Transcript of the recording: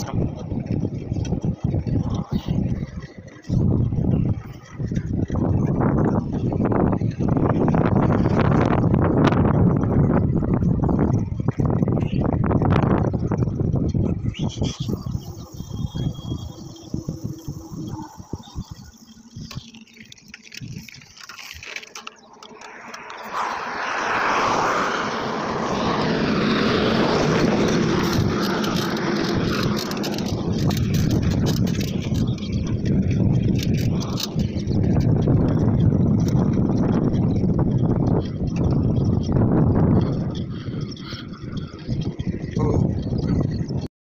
system.